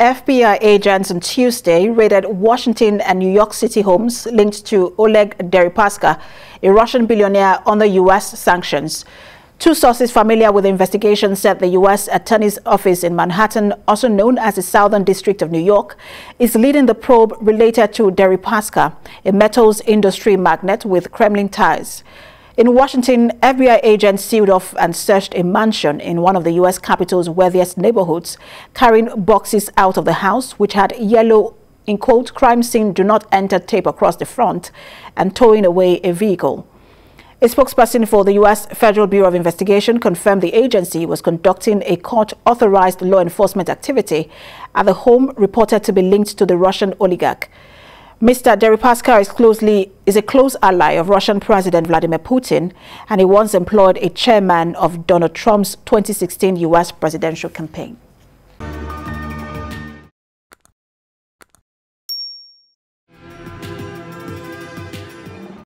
FBI agents on Tuesday raided Washington and New York City homes linked to Oleg Deripaska, a Russian billionaire under U.S. sanctions. Two sources familiar with the investigation said the U.S. Attorney's Office in Manhattan, also known as the Southern District of New York, is leading the probe related to Deripaska, a metals industry magnate with Kremlin ties. In Washington, FBI agents sealed off and searched a mansion in one of the U.S. capital's wealthiest neighborhoods, carrying boxes out of the house which had yellow, in quote, crime scene do not enter tape across the front and towing away a vehicle. A spokesperson for the U.S. Federal Bureau of Investigation confirmed the agency was conducting a court-authorized law enforcement activity at the home reported to be linked to the Russian oligarch. Mr. Deripaska is closely is a close ally of Russian President Vladimir Putin, and he once employed a chairman of Donald Trump's 2016 U.S. presidential campaign.